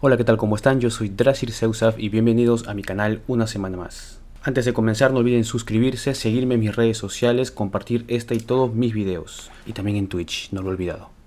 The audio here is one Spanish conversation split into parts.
Hola, ¿qué tal? ¿Cómo están? Yo soy Drasir Seusaf y bienvenidos a mi canal una semana más. Antes de comenzar no olviden suscribirse, seguirme en mis redes sociales, compartir esta y todos mis videos. Y también en Twitch, no lo he olvidado.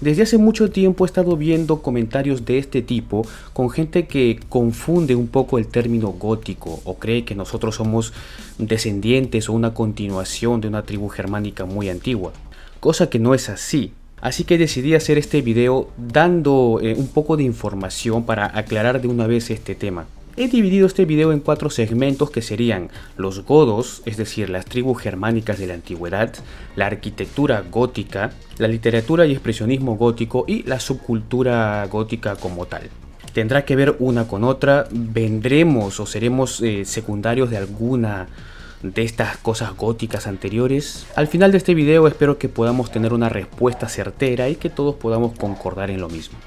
Desde hace mucho tiempo he estado viendo comentarios de este tipo con gente que confunde un poco el término gótico o cree que nosotros somos descendientes o una continuación de una tribu germánica muy antigua, cosa que no es así. Así que decidí hacer este video dando eh, un poco de información para aclarar de una vez este tema. He dividido este video en cuatro segmentos que serían los godos, es decir, las tribus germánicas de la antigüedad, la arquitectura gótica, la literatura y expresionismo gótico y la subcultura gótica como tal. Tendrá que ver una con otra, vendremos o seremos eh, secundarios de alguna de estas cosas góticas anteriores. Al final de este video espero que podamos tener una respuesta certera y que todos podamos concordar en lo mismo.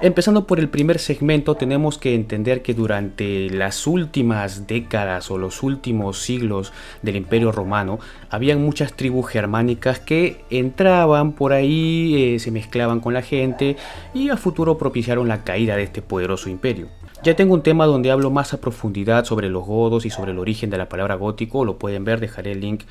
Empezando por el primer segmento, tenemos que entender que durante las últimas décadas o los últimos siglos del Imperio Romano, habían muchas tribus germánicas que entraban por ahí, eh, se mezclaban con la gente y a futuro propiciaron la caída de este poderoso imperio. Ya tengo un tema donde hablo más a profundidad sobre los godos y sobre el origen de la palabra gótico, lo pueden ver, dejaré el link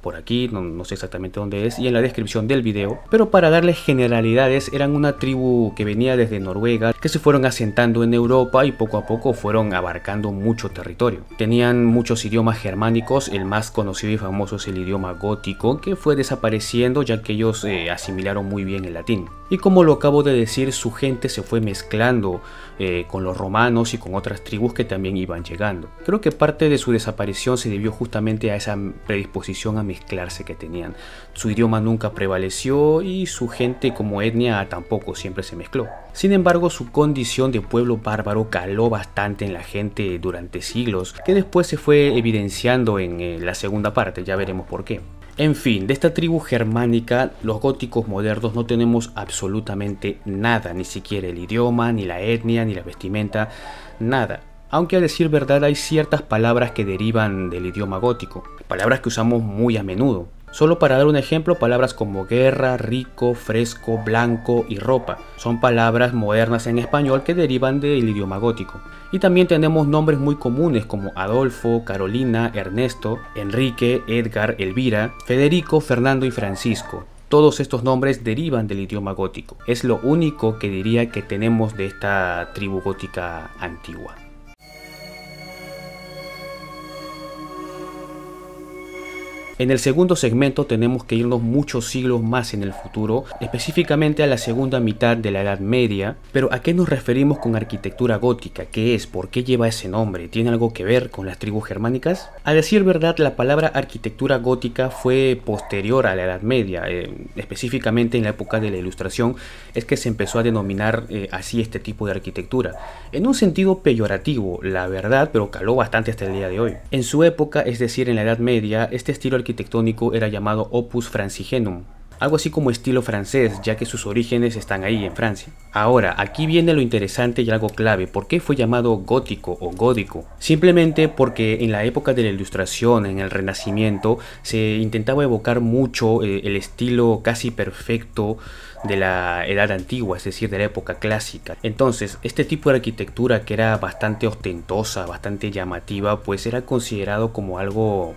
por aquí, no, sé exactamente dónde es, y en la descripción del video. Pero para darles generalidades, eran una tribu que venía desde Noruega, que se fueron asentando en Europa y poco a poco fueron abarcando mucho territorio. Tenían muchos idiomas germánicos, el más conocido y famoso es el idioma gótico, que fue desapareciendo ya que ellos eh, asimilaron muy bien el latín. Y como lo acabo de decir, su gente se fue mezclando eh, con los romanos y con otras tribus que también iban llegando. Creo que parte de su desaparición se debió justamente a esa predisposición a mezclarse que tenían. Su idioma nunca prevaleció y su gente como etnia tampoco siempre se mezcló. Sin embargo, su condición de pueblo bárbaro caló bastante en la gente durante siglos, que después se fue evidenciando en eh, la segunda parte, ya veremos por qué. En fin, de esta tribu germánica, los góticos modernos no tenemos absolutamente nada, ni siquiera el idioma, ni la etnia, ni la vestimenta, nada. Aunque a decir verdad hay ciertas palabras que derivan del idioma gótico, palabras que usamos muy a menudo. Solo para dar un ejemplo, palabras como guerra, rico, fresco, blanco y ropa son palabras modernas en español que derivan del idioma gótico. Y también tenemos nombres muy comunes como Adolfo, Carolina, Ernesto, Enrique, Edgar, Elvira, Federico, Fernando y Francisco. Todos estos nombres derivan del idioma gótico. Es lo único que diría que tenemos de esta tribu gótica antigua. En el segundo segmento tenemos que irnos muchos siglos más en el futuro, específicamente a la segunda mitad de la Edad Media. Pero ¿a qué nos referimos con arquitectura gótica? ¿Qué es? ¿Por qué lleva ese nombre? ¿Tiene algo que ver con las tribus germánicas? A decir verdad, la palabra arquitectura gótica fue posterior a la Edad Media, eh, específicamente en la época de la Ilustración es que se empezó a denominar eh, así este tipo de arquitectura, en un sentido peyorativo, la verdad, pero caló bastante hasta el día de hoy. En su época, es decir, en la Edad Media, este estilo arquitectónico arquitectónico era llamado Opus Francigenum, algo así como estilo francés, ya que sus orígenes están ahí en Francia. Ahora, aquí viene lo interesante y algo clave, ¿por qué fue llamado gótico o gódico? Simplemente porque en la época de la ilustración, en el renacimiento, se intentaba evocar mucho eh, el estilo casi perfecto de la edad antigua, es decir, de la época clásica. Entonces, este tipo de arquitectura que era bastante ostentosa, bastante llamativa, pues era considerado como algo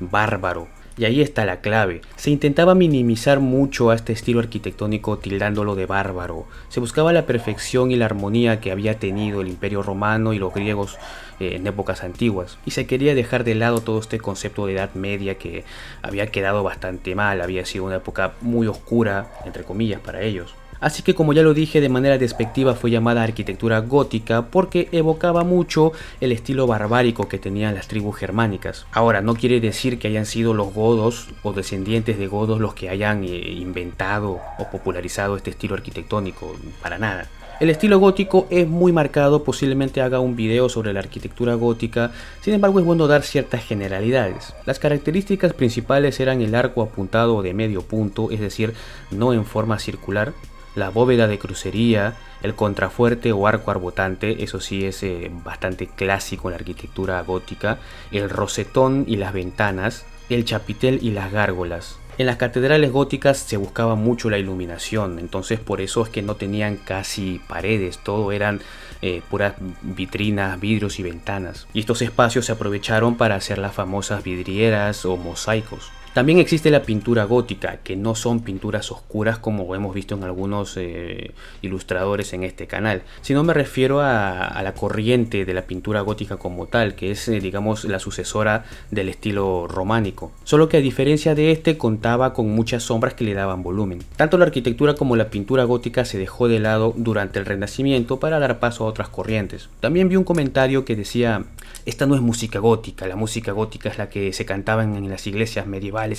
bárbaro. Y ahí está la clave. Se intentaba minimizar mucho a este estilo arquitectónico tildándolo de bárbaro. Se buscaba la perfección y la armonía que había tenido el imperio romano y los griegos eh, en épocas antiguas. Y se quería dejar de lado todo este concepto de edad media que había quedado bastante mal, había sido una época muy oscura, entre comillas, para ellos. Así que como ya lo dije de manera despectiva fue llamada arquitectura gótica porque evocaba mucho el estilo barbárico que tenían las tribus germánicas. Ahora, no quiere decir que hayan sido los godos o descendientes de godos los que hayan eh, inventado o popularizado este estilo arquitectónico, para nada. El estilo gótico es muy marcado, posiblemente haga un video sobre la arquitectura gótica, sin embargo es bueno dar ciertas generalidades. Las características principales eran el arco apuntado de medio punto, es decir, no en forma circular, la bóveda de crucería, el contrafuerte o arco arbotante, eso sí es eh, bastante clásico en la arquitectura gótica, el rosetón y las ventanas, el chapitel y las gárgolas. En las catedrales góticas se buscaba mucho la iluminación, entonces por eso es que no tenían casi paredes, todo eran eh, puras vitrinas, vidrios y ventanas. Y estos espacios se aprovecharon para hacer las famosas vidrieras o mosaicos. También existe la pintura gótica, que no son pinturas oscuras como hemos visto en algunos eh, ilustradores en este canal, sino me refiero a, la corriente de la pintura gótica como tal, que es, eh, digamos, la sucesora del estilo románico. Solo que a diferencia de este, contaba con muchas sombras que le daban volumen. Tanto la arquitectura como la pintura gótica se dejó de lado durante el Renacimiento para dar paso a otras corrientes. También vi un comentario que decía, esta no es música gótica, la música gótica es la que se cantaba en las iglesias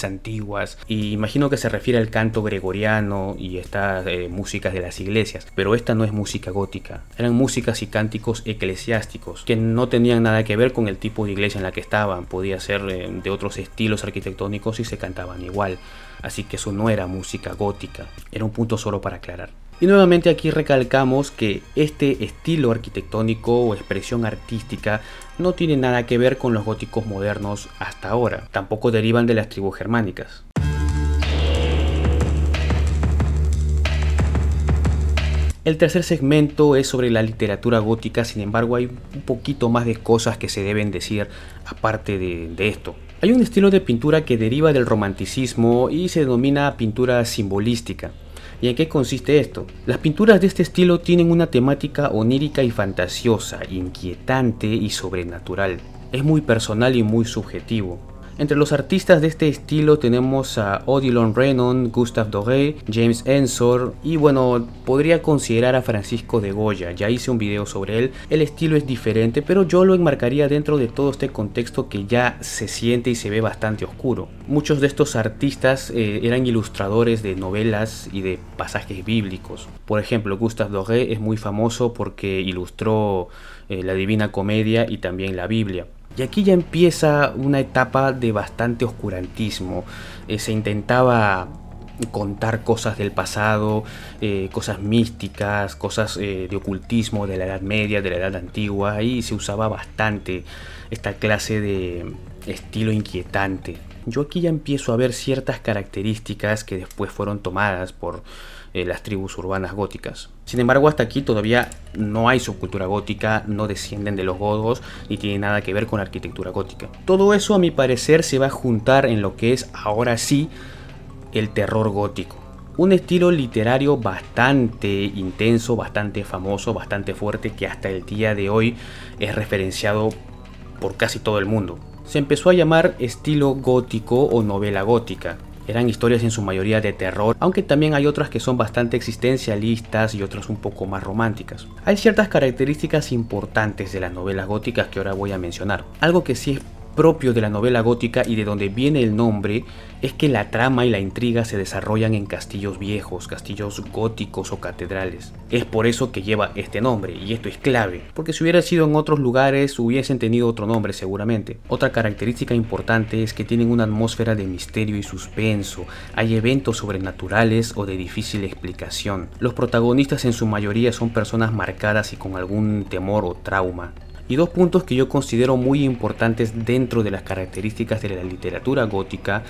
antiguas y imagino que se refiere al canto gregoriano y estas eh, músicas de las iglesias, pero esta no es música gótica, eran músicas y cánticos eclesiásticos que no tenían nada que ver con el tipo de iglesia en la que estaban, podía ser eh, de otros estilos arquitectónicos y se cantaban igual, así que eso no era música gótica, era un punto solo para aclarar. Y nuevamente aquí recalcamos que este estilo arquitectónico o expresión artística no tiene nada que ver con los góticos modernos hasta ahora, tampoco derivan de las tribus germánicas. El tercer segmento es sobre la literatura gótica, sin embargo hay un poquito más de cosas que se deben decir aparte de, esto. Hay un estilo de pintura que deriva del romanticismo y se denomina pintura simbolística. ¿Y en qué consiste esto? Las pinturas de este estilo tienen una temática onírica y fantasiosa, inquietante y sobrenatural. Es muy personal y muy subjetivo. Entre los artistas de este estilo tenemos a Odilon Renon, Gustave Doré, James Ensor y bueno, podría considerar a Francisco de Goya, ya hice un video sobre él, el estilo es diferente pero yo lo enmarcaría dentro de todo este contexto que ya se siente y se ve bastante oscuro. Muchos de estos artistas eh, eran ilustradores de novelas y de pasajes bíblicos. Por ejemplo, Gustave Doré es muy famoso porque ilustró eh, la Divina Comedia y también la Biblia. Y aquí ya empieza una etapa de bastante oscurantismo. Eh, se intentaba contar cosas del pasado, eh, cosas místicas, cosas eh, de ocultismo de la Edad Media, de la Edad Antigua, y se usaba bastante esta clase de estilo inquietante. Yo aquí ya empiezo a ver ciertas características que después fueron tomadas por eh, las tribus urbanas góticas. Sin embargo, hasta aquí todavía no hay subcultura gótica, no descienden de los godos ni tiene nada que ver con la arquitectura gótica. Todo eso, a mi parecer, se va a juntar en lo que es ahora sí el terror gótico. Un estilo literario bastante intenso, bastante famoso, bastante fuerte, que hasta el día de hoy es referenciado por casi todo el mundo. Se empezó a llamar estilo gótico o novela gótica, eran historias en su mayoría de terror, aunque también hay otras que son bastante existencialistas y otras un poco más románticas. Hay ciertas características importantes de las novelas góticas que ahora voy a mencionar. Algo que sí es propio de la novela gótica y de donde viene el nombre es que la trama y la intriga se desarrollan en castillos viejos, castillos góticos o catedrales. Es por eso que lleva este nombre y esto es clave, porque si hubiera sido en otros lugares hubiesen tenido otro nombre seguramente. Otra característica importante es que tienen una atmósfera de misterio y suspenso, hay eventos sobrenaturales o de difícil explicación. Los protagonistas en su mayoría son personas marcadas y con algún temor o trauma. Y dos puntos que yo considero muy importantes dentro de las características de la literatura gótica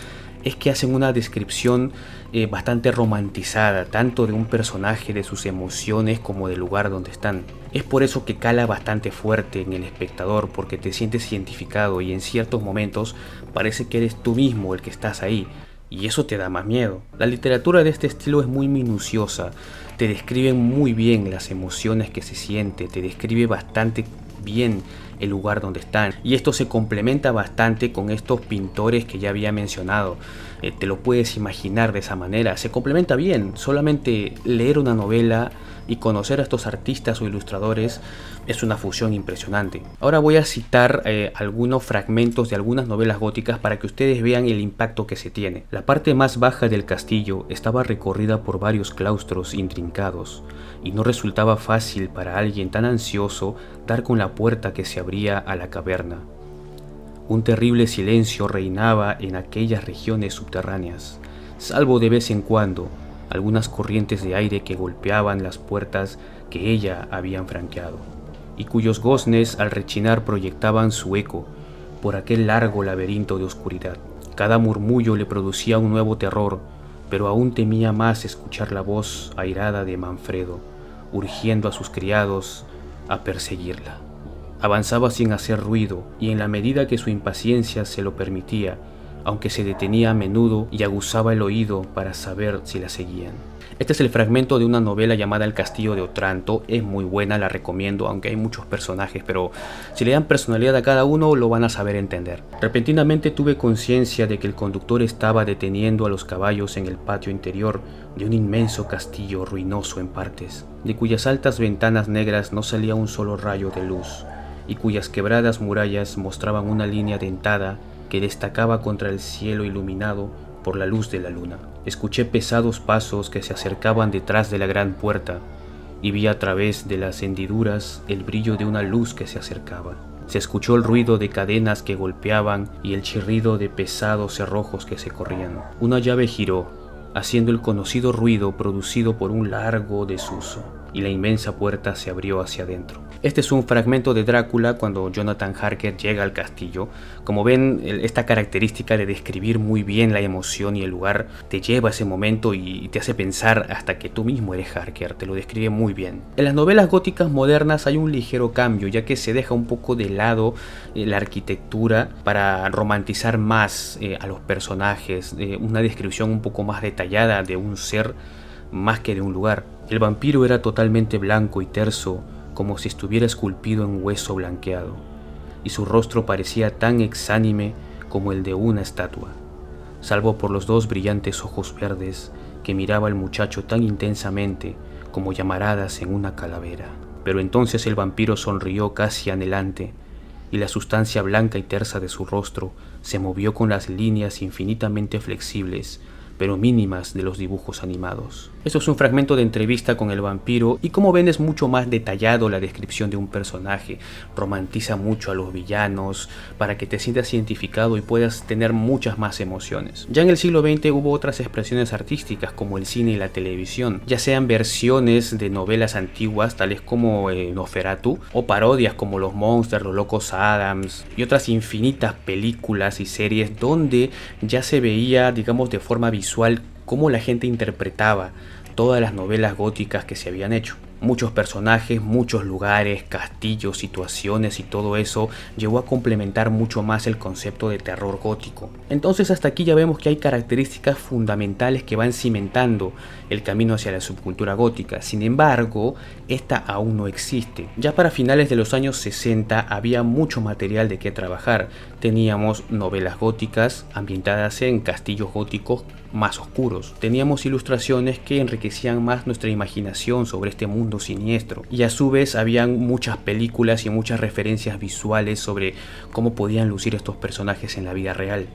es que hacen una descripción eh, bastante romantizada, tanto de un personaje, de sus emociones, como del lugar donde están. Es por eso que cala bastante fuerte en el espectador, porque te sientes identificado y en ciertos momentos parece que eres tú mismo el que estás ahí, y eso te da más miedo. La literatura de este estilo es muy minuciosa, te describe muy bien las emociones que se siente, te describe bastante bien el lugar donde están. Y esto se complementa bastante con estos pintores que ya había mencionado. Eh, te lo puedes imaginar de esa manera. Se complementa bien, solamente leer una novela y conocer a estos artistas o ilustradores es una fusión impresionante. Ahora voy a citar eh, algunos fragmentos de algunas novelas góticas para que ustedes vean el impacto que se tiene. La parte más baja del castillo estaba recorrida por varios claustros intrincados y no resultaba fácil para alguien tan ansioso dar con la puerta que se abría a la caverna. Un terrible silencio reinaba en aquellas regiones subterráneas, salvo de vez en cuando algunas corrientes de aire que golpeaban las puertas que ella habían franqueado, y cuyos goznes al rechinar proyectaban su eco por aquel largo laberinto de oscuridad. Cada murmullo le producía un nuevo terror, pero aún temía más escuchar la voz airada de Manfredo, urgiendo a sus criados a perseguirla. Avanzaba sin hacer ruido, y en la medida que su impaciencia se lo permitía, aunque se detenía a menudo y aguzaba el oído para saber si la seguían. Este es el fragmento de una novela llamada El Castillo de Otranto, es muy buena, la recomiendo, aunque hay muchos personajes, pero si le dan personalidad a cada uno lo van a saber entender. Repentinamente tuve conciencia de que el conductor estaba deteniendo a los caballos en el patio interior de un inmenso castillo ruinoso en partes, de cuyas altas ventanas negras no salía un solo rayo de luz, y cuyas quebradas murallas mostraban una línea dentada que destacaba contra el cielo iluminado por la luz de la luna. Escuché pesados pasos que se acercaban detrás de la gran puerta y vi a través de las hendiduras el brillo de una luz que se acercaba. Se escuchó el ruido de cadenas que golpeaban y el chirrido de pesados cerrojos que se corrían. Una llave giró, haciendo el conocido ruido producido por un largo desuso y la inmensa puerta se abrió hacia adentro. Este es un fragmento de Drácula cuando Jonathan Harker llega al castillo. Como ven, esta característica de describir muy bien la emoción y el lugar te lleva a ese momento y te hace pensar hasta que tú mismo eres Harker, te lo describe muy bien. En las novelas góticas modernas hay un ligero cambio, ya que se deja un poco de lado eh, la arquitectura para romantizar más eh, a los personajes, eh, una descripción un poco más detallada de un ser más que de un lugar. El vampiro era totalmente blanco y terso, como si estuviera esculpido en hueso blanqueado, y su rostro parecía tan exánime como el de una estatua, salvo por los dos brillantes ojos verdes que miraba el muchacho tan intensamente como llamaradas en una calavera. Pero entonces el vampiro sonrió casi anhelante, y la sustancia blanca y tersa de su rostro se movió con las líneas infinitamente flexibles pero mínimas de los dibujos animados. Esto es un fragmento de entrevista con el vampiro y como ven es mucho más detallado la descripción de un personaje, romantiza mucho a los villanos para que te sientas identificado y puedas tener muchas más emociones. Ya en el siglo XX hubo otras expresiones artísticas como el cine y la televisión, ya sean versiones de novelas antiguas tales como eh, Noferatu o parodias como Los Monsters, Los Locos Adams y otras infinitas películas y series donde ya se veía digamos de forma visual visual cómo la gente interpretaba todas las novelas góticas que se habían hecho muchos personajes, muchos lugares, castillos, situaciones y todo eso llegó a complementar mucho más el concepto de terror gótico. Entonces hasta aquí ya vemos que hay características fundamentales que van cimentando el camino hacia la subcultura gótica. Sin embargo, esta aún no existe. Ya para finales de los años 60 había mucho material de qué trabajar. Teníamos novelas góticas ambientadas en castillos góticos más oscuros. Teníamos ilustraciones que enriquecían más nuestra imaginación sobre este mundo siniestro. Y a su vez habían muchas películas y muchas referencias visuales sobre cómo podían lucir estos personajes en la vida real.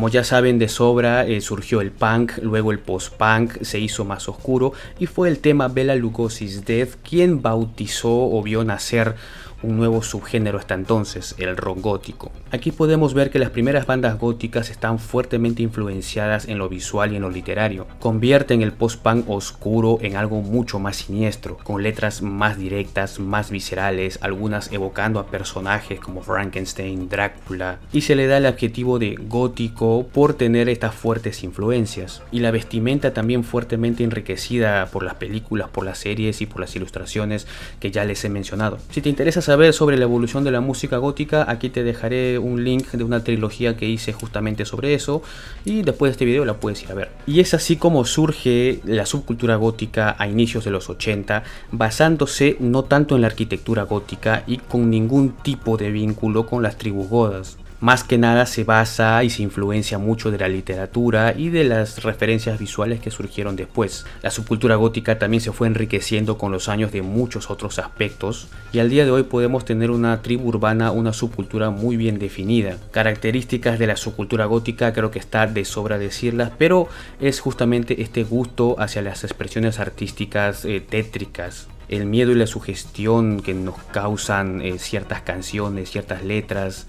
Como ya saben de sobra, eh, surgió el punk, luego el post-punk se hizo más oscuro y fue el tema Bela Lugosi's Death quien bautizó o vio nacer un nuevo subgénero hasta entonces, el rock gótico. Aquí podemos ver que las primeras bandas góticas están fuertemente influenciadas en lo visual y en lo literario. Convierten el post-punk oscuro en algo mucho más siniestro, con letras más directas, más viscerales, algunas evocando a personajes como Frankenstein, Drácula, y se le da el adjetivo de gótico por tener estas fuertes influencias. Y la vestimenta también fuertemente enriquecida por las películas, por las series y por las ilustraciones que ya les he mencionado. Si te interesa saber sobre la evolución de la música gótica, aquí te dejaré un link de una trilogía que hice justamente sobre eso y después de este video la puedes ir a ver. Y es así como surge la subcultura gótica a inicios de los 80, basándose no tanto en la arquitectura gótica y con ningún tipo de vínculo con las tribus godas más que nada se basa y se influencia mucho de la literatura y de las referencias visuales que surgieron después. La subcultura gótica también se fue enriqueciendo con los años de muchos otros aspectos y al día de hoy podemos tener una tribu urbana, una subcultura muy bien definida. Características de la subcultura gótica creo que está de sobra decirlas, pero es justamente este gusto hacia las expresiones artísticas eh, tétricas el miedo y la sugestión que nos causan eh, ciertas canciones, ciertas letras,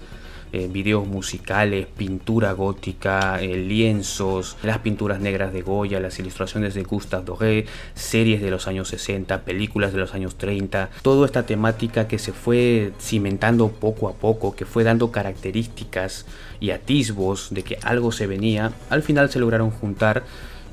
eh, videos musicales, pintura gótica, eh, lienzos, las pinturas negras de Goya, las ilustraciones de Gustave Doré, series de los años 60, películas de los años 30, toda esta temática que se fue cimentando poco a poco, que fue dando características y atisbos de que algo se venía, al final se lograron juntar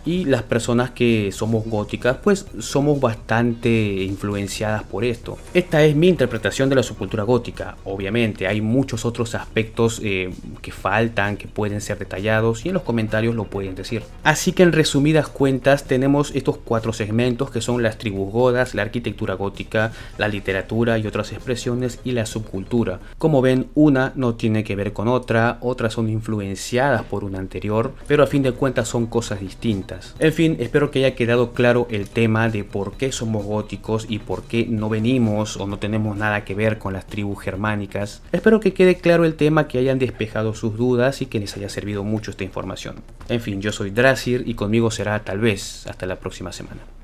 y las personas que somos góticas pues somos bastante influenciadas por esto. Esta es mi interpretación de la subcultura gótica. Obviamente hay muchos otros aspectos eh, que faltan, que pueden ser detallados y en los comentarios lo pueden decir. Así que en resumidas cuentas tenemos estos cuatro segmentos que son las tribus godas, la arquitectura gótica, la literatura y otras expresiones y la subcultura. Como ven una no tiene que ver con otra, otras son influenciadas por una anterior, pero a fin de cuentas son cosas distintas. En fin, espero que haya quedado claro el tema de por qué somos góticos y por qué no venimos o no tenemos nada que ver con las tribus germánicas. Espero que quede claro el tema, que hayan despejado sus dudas y que les haya servido mucho esta información. En fin, yo soy Drasir y conmigo será tal vez hasta la próxima semana.